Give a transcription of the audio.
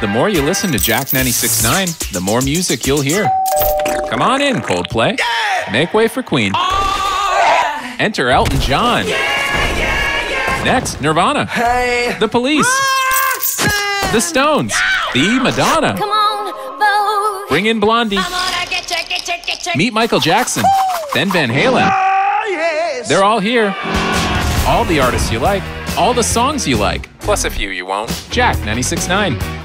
The more you listen to Jack 96.9, the more music you'll hear. Come on in, Coldplay. Make way for Queen. Oh, Enter Elton John. Next, Nirvana. The Police. The Stones. The Madonna. Come on, Vogue. Bring in Blondie. Get you, get you, get you. Meet Michael Jackson. Then Van Halen. Ah, They're all here. All the artists you like. All the songs you like. Plus a few you won't. Jack 96.9.